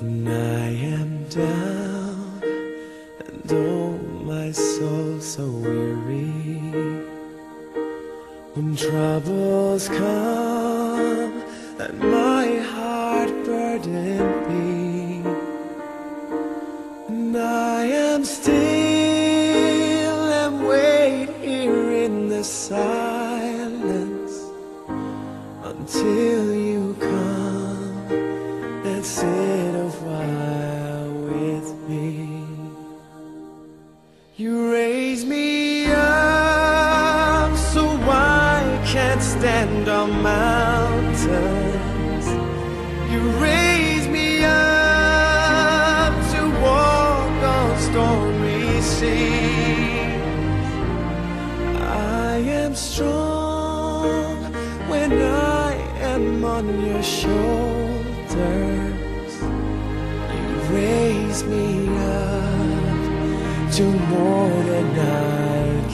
When I am down and oh my soul so weary. When troubles come and my heart burden be And I am still and wait here in the silence Until you come and say with me. You raise me up so I can't stand on mountains. You raise me up to walk on stormy seas. I am strong when I am on your shoulders. To more than I.